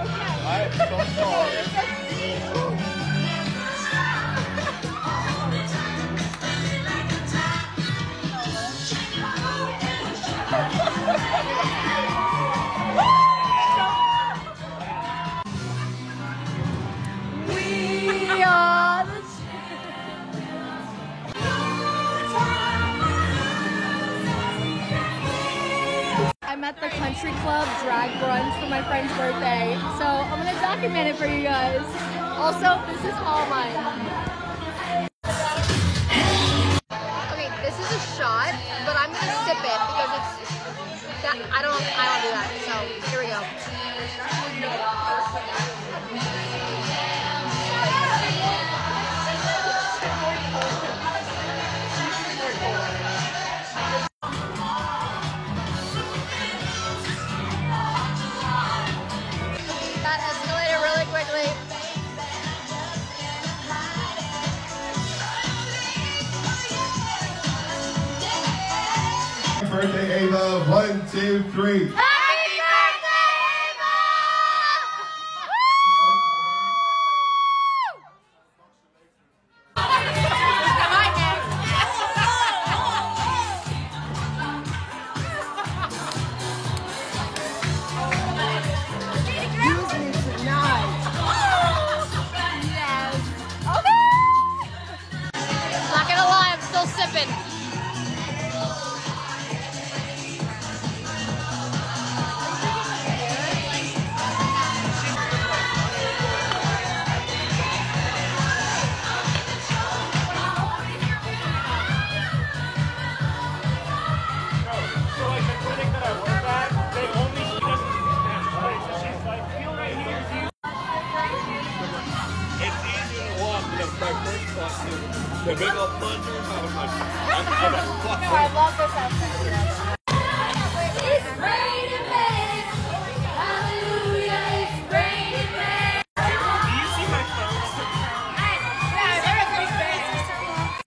All right, so sorry. At the country club drag brunch for my friend's birthday. So I'm gonna document it for you guys. Also, this is all mine. Okay, this is a shot, but I'm gonna sip it because it's that I don't I don't do that. So here we go. Birthday, Ava. One, two, three. Big old plunger, I was like, I'm gonna fuck I love this outfit.